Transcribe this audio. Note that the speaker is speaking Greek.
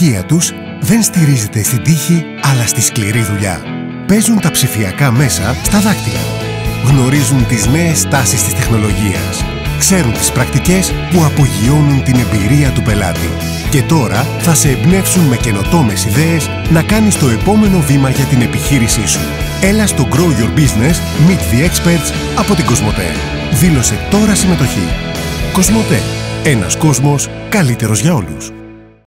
επιτυχία τους δεν στηρίζεται στην τύχη, αλλά στη σκληρή δουλειά. Παίζουν τα ψηφιακά μέσα στα δάκτυλα. Γνωρίζουν τις νέες τάσεις της τεχνολογίας. Ξέρουν τις πρακτικές που απογειώνουν την εμπειρία του πελάτη. Και τώρα θα σε εμπνεύσουν με καινοτόμες ιδέες να κάνεις το επόμενο βήμα για την επιχείρησή σου. Έλα στο Grow Your Business Meet the Experts από την Κοσμοτέ. Δήλωσε τώρα συμμετοχή. Κοσμοτέ. Ένας κόσμος καλύτερος για όλους.